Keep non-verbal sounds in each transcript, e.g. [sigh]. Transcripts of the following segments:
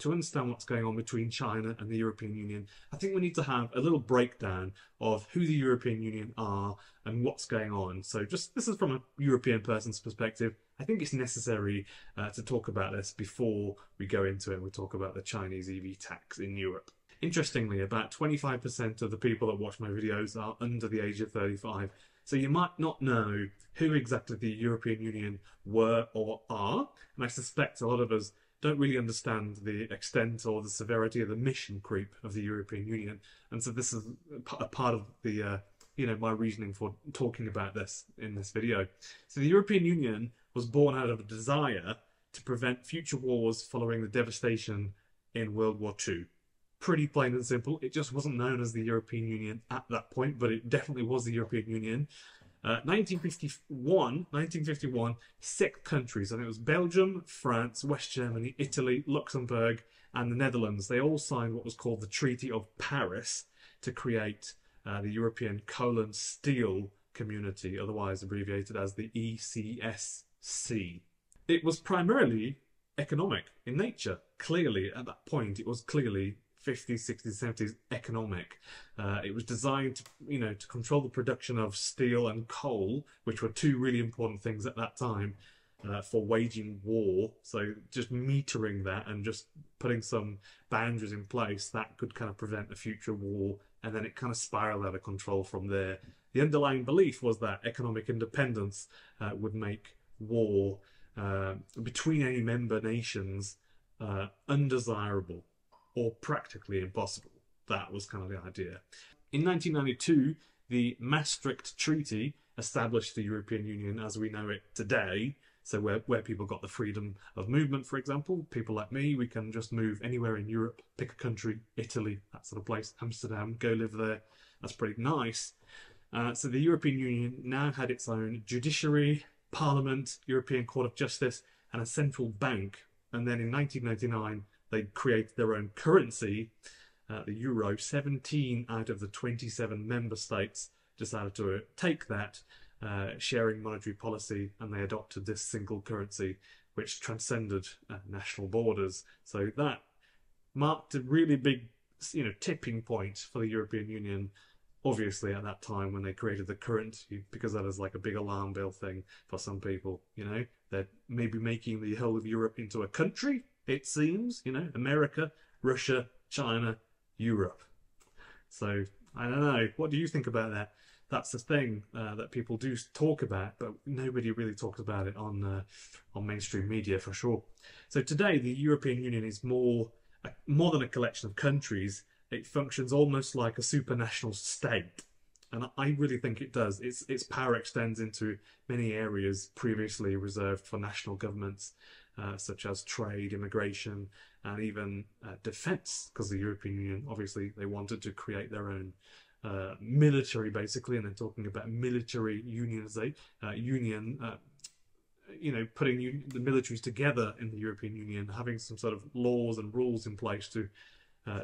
to understand what's going on between China and the European Union, I think we need to have a little breakdown of who the European Union are and what's going on. So, just this is from a European person's perspective. I think it's necessary uh, to talk about this before we go into it and we talk about the Chinese EV tax in Europe. Interestingly, about 25% of the people that watch my videos are under the age of 35. So you might not know who exactly the European Union were or are, and I suspect a lot of us don't really understand the extent or the severity of the mission creep of the European Union, and so this is a part of the uh, you know my reasoning for talking about this in this video. So the European Union was born out of a desire to prevent future wars following the devastation in World War II. Pretty plain and simple. It just wasn't known as the European Union at that point, but it definitely was the European Union. Uh, 1951, 1951, six countries, and it was Belgium, France, West Germany, Italy, Luxembourg, and the Netherlands. They all signed what was called the Treaty of Paris to create uh, the European Coal and Steel Community, otherwise abbreviated as the ECSC. It was primarily economic in nature. Clearly, at that point, it was clearly 50s, 60s, 70s economic. Uh, it was designed to, you know, to control the production of steel and coal, which were two really important things at that time uh, for waging war. So just metering that and just putting some boundaries in place that could kind of prevent a future war, and then it kind of spiraled out of control from there. The underlying belief was that economic independence uh, would make war uh, between any member nations uh, undesirable or practically impossible. That was kind of the idea. In 1992, the Maastricht Treaty established the European Union as we know it today. So, where, where people got the freedom of movement, for example, people like me, we can just move anywhere in Europe, pick a country, Italy, that sort of place, Amsterdam, go live there. That's pretty nice. Uh, so, the European Union now had its own judiciary, parliament, European Court of Justice, and a central bank. And then in 1999, they created their own currency, uh, the euro. 17 out of the 27 member states decided to take that uh, sharing monetary policy and they adopted this single currency which transcended uh, national borders. So that marked a really big, you know, tipping point for the European Union. Obviously, at that time when they created the currency, because that is like a big alarm bell thing for some people. You know, they're maybe making the whole of Europe into a country it seems, you know, America, Russia, China, Europe. So I don't know. What do you think about that? That's the thing uh, that people do talk about, but nobody really talks about it on uh, on mainstream media for sure. So today, the European Union is more more than a collection of countries. It functions almost like a supranational state, and I really think it does. Its its power extends into many areas previously reserved for national governments. Uh, such as trade, immigration, and even uh, defense, because the European Union obviously they wanted to create their own uh, military, basically, and they're talking about military unions, uh, union. Uh, you know, putting un- the militaries together in the European Union, having some sort of laws and rules in place to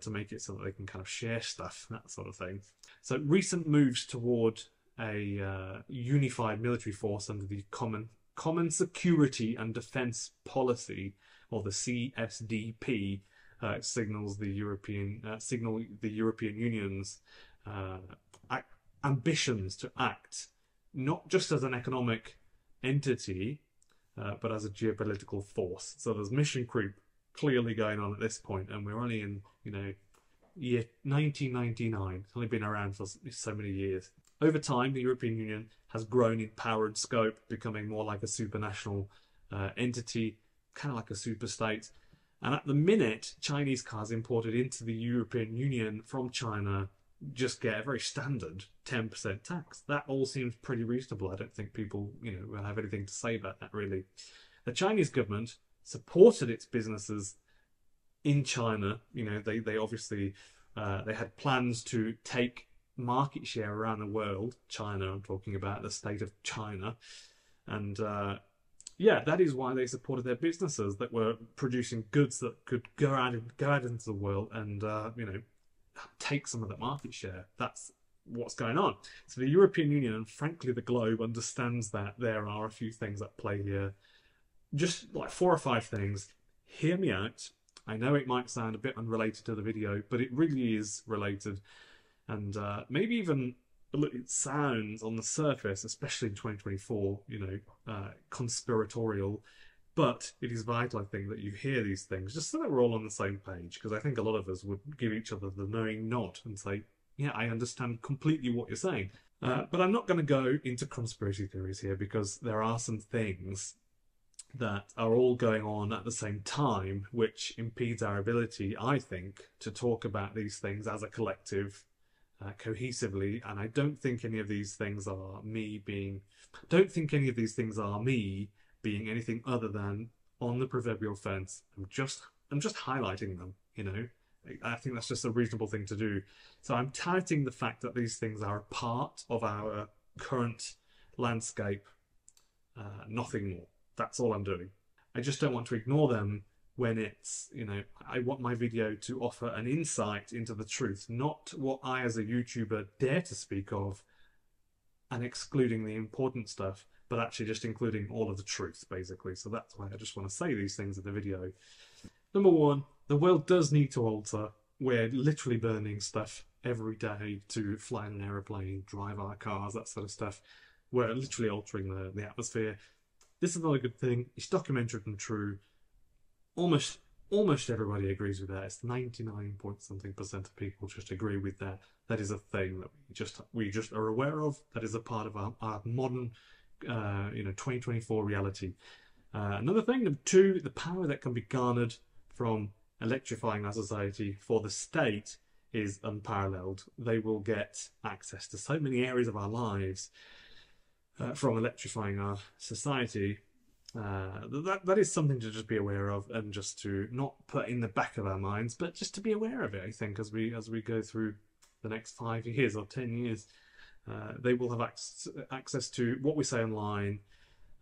to make it so that they can kind of share stuff, that sort of thing. So recent moves toward a uh, unified military force under the Common Common Security and Defence Policy, or the CSDP, uh, signals the European uh, signal the European Union's uh, ambitions to act not just as an economic entity, uh, but as a geopolitical force. So there's mission creep clearly going on at this point, and we're only in you know year 1999. It's only been around for so many years. Over time, the European Union has grown in power and scope, becoming more like a supranational uh, entity, kind of like a super state. And at the minute, Chinese cars imported into the European Union from China just get a very standard 10% tax. That all seems pretty reasonable. I don't think people, you know, will have anything to say about that really. The Chinese government supported its businesses in China. You know, they, they obviously uh, they had plans to take market share around the world. China, I'm talking about the state of China, and uh, yeah, that is why they supported their businesses that were producing goods that could go out and go out into the world and uh, you know take some of that market share. That's what's going on. So the European Union and frankly the globe understands that there are a few things at play here. Just like four or five things. Hear me out. I know it might sound a bit unrelated to the video, but it really is related, and uh, maybe even it sounds on the surface, especially in 2024, you know, uh, conspiratorial. But it is vital, I think, that you hear these things just so that we're all on the same page. Because I think a lot of us would give each other the knowing nod and say, "Yeah, I understand completely what you're saying." Uh, but I'm not going to go into conspiracy theories here because there are some things that are all going on at the same time, which impedes our ability, I think, to talk about these things as a collective uh, cohesively. And I don't think any of these things are me being, don't think any of these things are me being anything other than on the proverbial fence. I'm just, I'm just highlighting them, you know. I think that's just a reasonable thing to do. So I'm touting the fact that these things are a part of our current landscape, uh, nothing more. That's all I'm doing. I just don't want to ignore them when it's, you know, I want my video to offer an insight into the truth, not what I as a YouTuber dare to speak of and excluding the important stuff, but actually just including all of the truth, basically. So that's why I just want to say these things in the video. Number one, the world does need to alter. We're literally burning stuff every day to fly in an aeroplane, drive our cars, that sort of stuff. We're literally altering the, the atmosphere. This is not a good thing. It's documented and true almost almost everybody agrees with that. It's ninety nine point something percent of people just agree with that. That is a thing that we just we just are aware of. That is a part of our, our modern, uh, you know, twenty twenty four reality. Uh, another thing, number two, the power that can be garnered from electrifying our society for the state is unparalleled. They will get access to so many areas of our lives uh, from electrifying our society uh, that that is something to just be aware of and just to not put in the back of our minds, but just to be aware of it. I think as we as we go through the next five years or ten years, uh, they will have access, access to what we say online,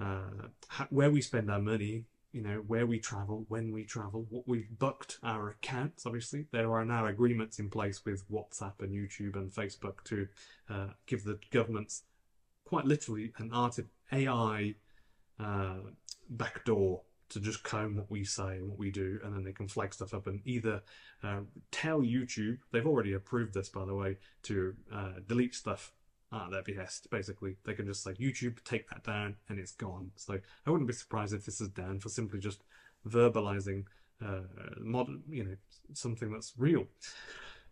uh, where we spend our money, you know, where we travel, when we travel, what we've booked our accounts. Obviously, there are now agreements in place with WhatsApp and YouTube and Facebook to uh, give the governments quite literally an art AI uh, backdoor to just comb what we say and what we do, and then they can flag stuff up and either uh, tell YouTube, they've already approved this by the way, to uh, delete stuff at their behest. Basically, they can just say, YouTube, take that down, and it's gone. So I wouldn't be surprised if this is down for simply just verbalizing uh, modern, you know, something that's real.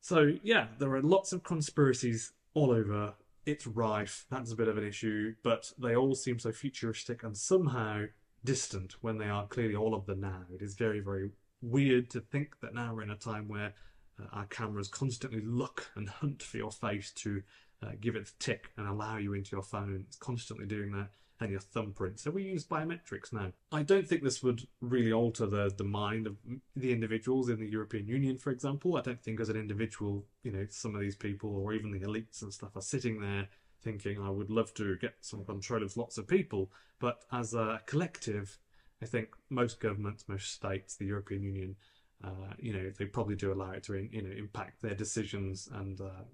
So yeah, there are lots of conspiracies all over it's rife. That's a bit of an issue, but they all seem so futuristic and somehow distant when they are clearly all of the now. It is very, very weird to think that now we're in a time where uh, our cameras constantly look and hunt for your face to uh, give it the tick and allow you into your phone. It's constantly doing that and your thumbprint. So we use biometrics now. I don't think this would really alter the, the mind of the individuals in the European Union, for example. I don't think as an individual, you know, some of these people or even the elites and stuff are sitting there thinking, I would love to get some control of lots of people. But as a collective, I think most governments, most states, the European Union, uh, you know, they probably do allow it to, you know, impact their decisions and uh,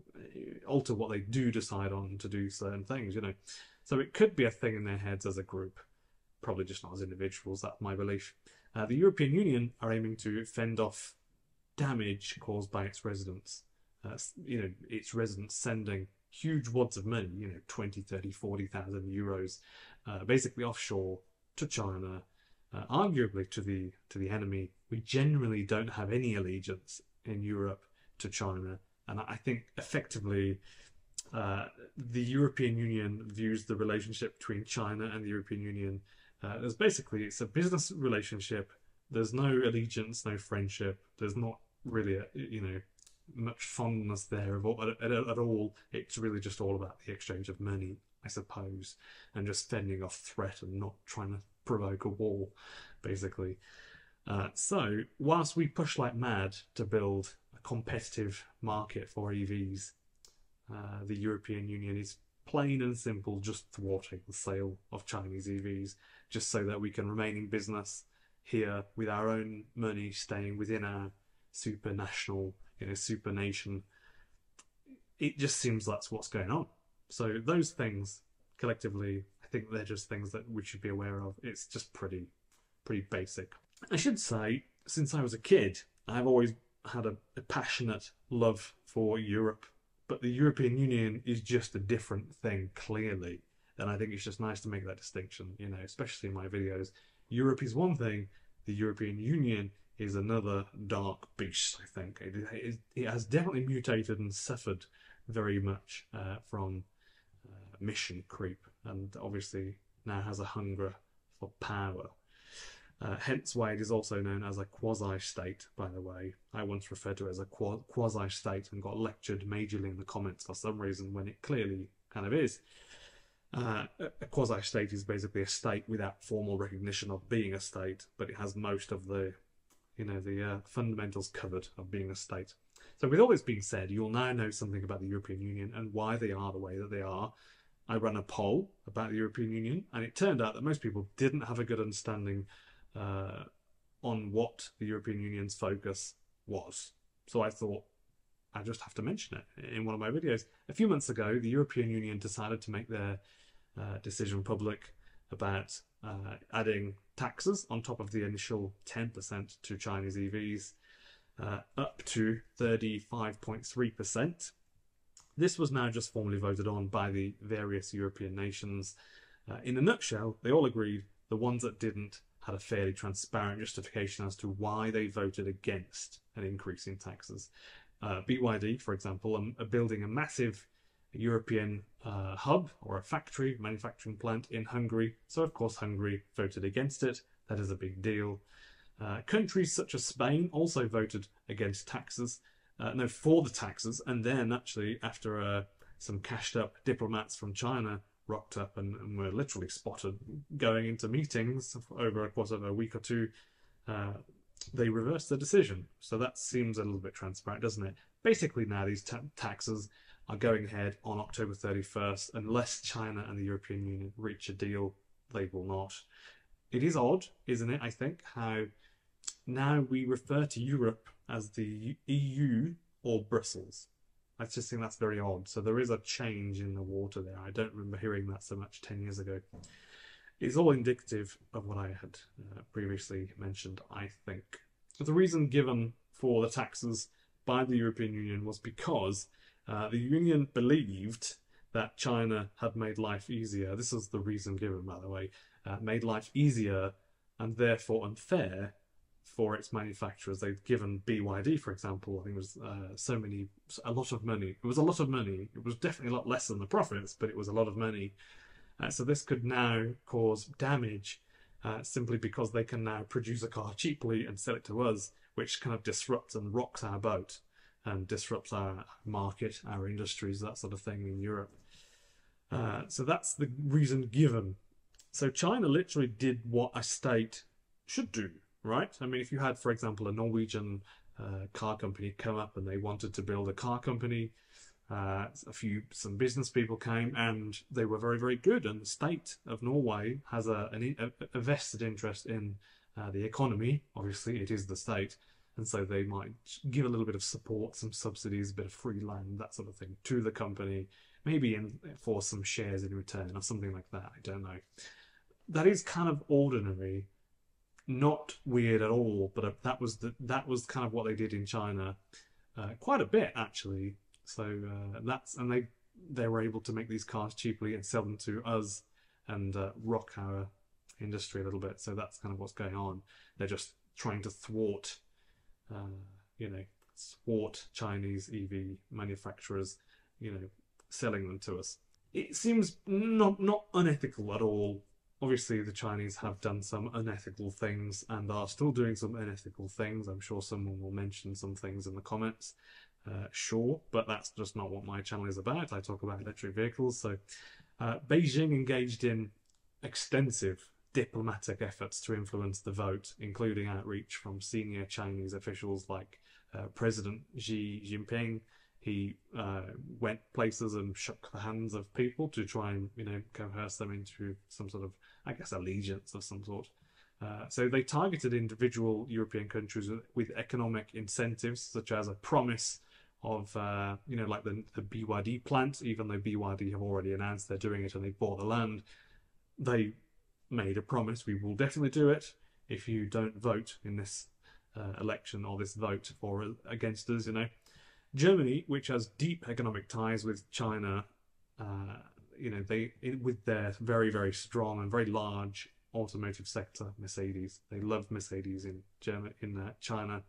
alter what they do decide on to do certain things. You know, so it could be a thing in their heads as a group, probably just not as individuals, that's my belief. Uh, the European Union are aiming to fend off damage caused by its residents. Uh, you know, its residents sending huge wads of money, you know, 20, 30, 40,000 euros, uh, basically offshore to China, uh, arguably to the to the enemy. We generally don't have any allegiance in Europe to China, and I think effectively uh, the European Union views the relationship between China and the European Union uh, as basically it's a business relationship. There's no allegiance, no friendship. There's not really, a, you know, much fondness there all, at, at, all. It's really just all about the exchange of money, I suppose, and just fending off threat and not trying to provoke a war, basically. Uh, so, whilst we push like mad to build a competitive market for EVs, uh, the European Union is plain and simple just thwarting the sale of Chinese EVs, just so that we can remain in business here with our own money staying within our supranational, you know, super nation. It just seems that's what's going on. So those things collectively, I think they're just things that we should be aware of. It's just pretty, pretty basic. I should say since I was a kid, I've always had a, a passionate love for Europe, but the European Union is just a different thing, clearly. And I think it's just nice to make that distinction, you know, especially in my videos. Europe is one thing, the European Union is another dark beast, I think. It, it, it has definitely mutated and suffered very much uh, from uh, mission creep, and obviously now has a hunger for power. Uh, hence why it is also known as a quasi-state, by the way. I once referred to it as a quasi-state and got lectured majorly in the comments for some reason when it clearly kind of is. Uh, a quasi-state is basically a state without formal recognition of being a state, but it has most of the, you know, the uh, fundamentals covered of being a state. So with all this being said, you'll now know something about the European Union and why they are the way that they are. I ran a poll about the European Union, and it turned out that most people didn't have a good understanding uh, on what the European Union's focus was. So I thought I just have to mention it in one of my videos. A few months ago, the European Union decided to make their uh, decision public about uh, adding taxes on top of the initial 10% to Chinese EVs uh, up to 35.3%. This was now just formally voted on by the various European nations. Uh, in a nutshell, they all agreed the ones that didn't had a fairly transparent justification as to why they voted against an increase in taxes. Uh, BYD, for example, um, are building a massive European uh, hub or a factory, manufacturing plant in Hungary. So, of course, Hungary voted against it. That is a big deal. Uh, countries such as Spain also voted against taxes, uh, no, for the taxes, and then actually, after uh, some cashed up diplomats from China rocked up and, and were literally spotted going into meetings over a course of a week or two, uh, they reversed the decision. So that seems a little bit transparent, doesn't it? Basically, now these ta- taxes are going ahead on October 31st. Unless China and the European Union reach a deal, they will not. It is odd, isn't it? I think how now we refer to Europe as the EU or Brussels. I just think that's very odd. So there is a change in the water there. I don't remember hearing that so much 10 years ago. It's all indicative of what I had uh, previously mentioned, I think. The reason given for the taxes by the European Union was because uh, the Union believed that China had made life easier. This is the reason given, by the way, uh, made life easier and therefore unfair for its manufacturers. They've given BYD, for example, I think it was uh, so many, a lot of money. It was a lot of money. It was definitely a lot less than the profits, but it was a lot of money. Uh, so this could now cause damage uh, simply because they can now produce a car cheaply and sell it to us, which kind of disrupts and rocks our boat and disrupts our market, our industries, that sort of thing in Europe. Uh, so that's the reason given. So China literally did what a state should do right? I mean, if you had, for example, a Norwegian uh, car company come up and they wanted to build a car company, uh, a few some business people came and they were very very good, and the state of Norway has a an, a, vested interest in uh, the economy. Obviously, it is the state. And so they might give a little bit of support, some subsidies, a bit of free land, that sort of thing, to the company, maybe in, for some shares in return or something like that. I don't know. That is kind of ordinary not weird at all, but uh, that was the, that was kind of what they did in China, uh, quite a bit actually. So uh, that's and they they were able to make these cars cheaply and sell them to us and uh, rock our industry a little bit. So that's kind of what's going on. They're just trying to thwart, uh, you know, thwart Chinese EV manufacturers, you know, selling them to us. It seems not not unethical at all obviously the Chinese have done some unethical things and are still doing some unethical things. I'm sure someone will mention some things in the comments. Uh, sure, but that's just not what my channel is about. I talk about electric vehicles. So uh, Beijing engaged in extensive diplomatic efforts to influence the vote, including outreach from senior Chinese officials like uh, President Xi Jinping, he uh, went places and shook the hands of people to try and you know coerce them into some sort of I guess allegiance of some sort. Uh, so they targeted individual European countries with, with, economic incentives, such as a promise of uh, you know like the the BYD plant, even though BYD have already announced they're doing it and they bought the land, they made a promise: we will definitely do it if you don't vote in this uh, election or this vote for against us. You know, Germany, which has deep economic ties with China, uh, you know, they with their very very strong and very large automotive sector, Mercedes. They love Mercedes in Germany in uh, China.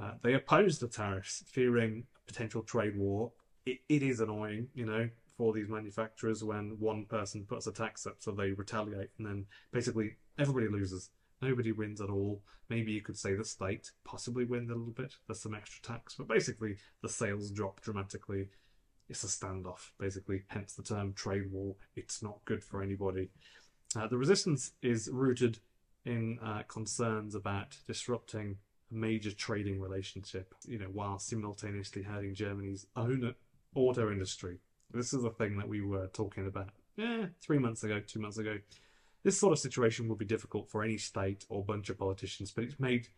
Uh, they opposed the tariffs, fearing potential trade war. It, it is annoying, you know, for these manufacturers when one person puts a tax up, so they retaliate, and then basically everybody loses. Nobody wins at all. Maybe you could say the state possibly wins a little bit. There's some extra tax, but basically the sales drop dramatically. It's a standoff, basically, hence the term trade war. It's not good for anybody. Uh, the resistance is rooted in uh, concerns about disrupting a major trading relationship, you know, while simultaneously hurting Germany's own auto industry. This is a thing that we were talking about, yeah, three months ago, two months ago. This sort of situation will be difficult for any state or bunch of politicians, but it's made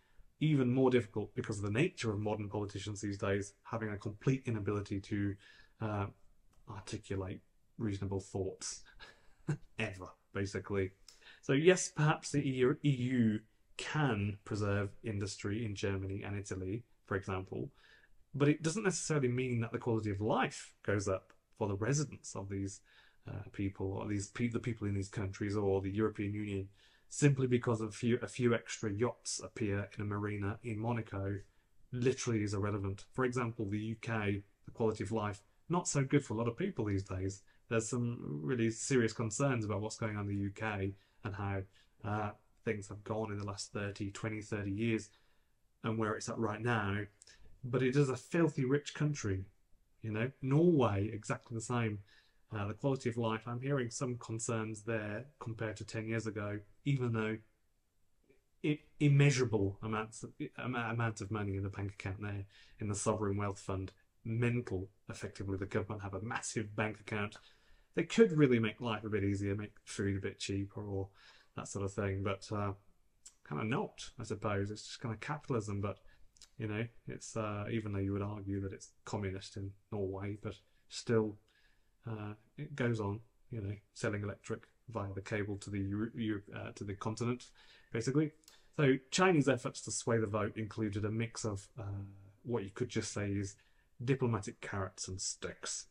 even more difficult because of the nature of modern politicians these days having a complete inability to uh, articulate reasonable thoughts [laughs] ever, basically. So, yes, perhaps the EU, EU can preserve industry in Germany and Italy, for example, but it doesn't necessarily mean that the quality of life goes up for the residents of these uh, people or these pe- the people in these countries or the European Union simply because a few a few extra yachts appear in a marina in Monaco literally is irrelevant. For example, the UK, the quality of life not so good for a lot of people these days. There's some really serious concerns about what's going on in the UK and how uh, things have gone in the last 30, 20, 30 years and where it's at right now. But it is a filthy rich country. You know, Norway, exactly the same. Uh, the quality of life, I'm hearing some concerns there compared to 10 years ago, even though immeasurable amounts of, amount of money in the bank account there in the sovereign wealth fund. Mental, effectively. The government have a massive bank account. They could really make life a bit easier, make food a bit cheaper, or that sort of thing. But uh, kind of not, I suppose. It's just kind of capitalism. But you know, it's uh, even though you would argue that it's communist in Norway, but still uh, it goes on, you know, selling electric via the cable to the Euro- uh, to the continent, basically. So Chinese efforts to sway the vote included a mix of uh, what you could just say is diplomatic carrots and sticks,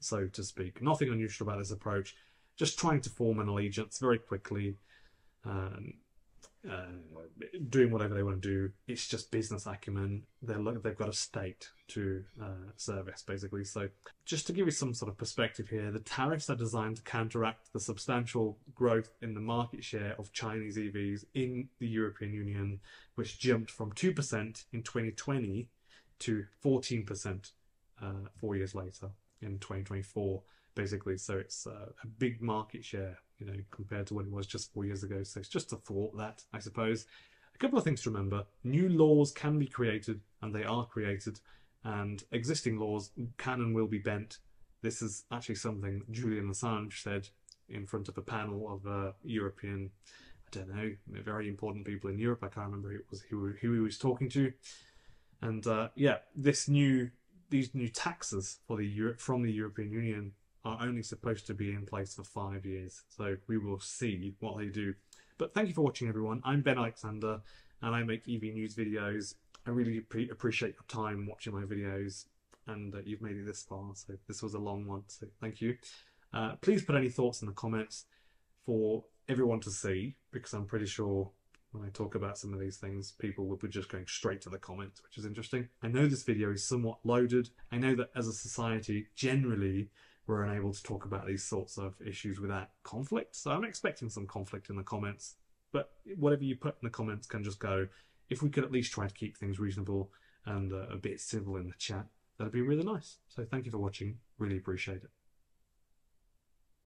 so to speak. Nothing unusual about this approach. Just trying to form an allegiance very quickly, um, uh, doing whatever they want to do. It's just business acumen. They're they've got a state to uh, service basically. So just to give you some sort of perspective here, the tariffs are designed to counteract the substantial growth in the market share of Chinese EVs in the European Union, which jumped from two percent in 2020 to 14 percent uh, four years later in 2024 basically. So it's uh, a big market share, you know, compared to what it was just four years ago. So it's just a thought that, I suppose. A couple of things to remember. New laws can be created, and they are created, and existing laws can and will be bent. This is actually something Julian Assange said in front of a panel of uh, European, I don't know, very important people in Europe. I can't remember who it was who, who he was talking to. And uh, yeah, this new these new taxes for the Euro- from the European Union are only supposed to be in place for five years. So we will see what they do. But thank you for watching, everyone. I'm Ben Alexander, and I make EV news videos. I really pre- appreciate your time watching my videos, and uh, you've made it this far. So this was a long one. So thank you. Uh, please put any thoughts in the comments for everyone to see, because I'm pretty sure when I talk about some of these things, people will be just going straight to the comments, which is interesting. I know this video is somewhat loaded. I know that as a society, generally, we're unable to talk about these sorts of issues without conflict. So I'm expecting some conflict in the comments. But whatever you put in the comments can just go. If we could at least try to keep things reasonable and uh, a bit civil in the chat, that'd be really nice. So thank you for watching. Really appreciate it.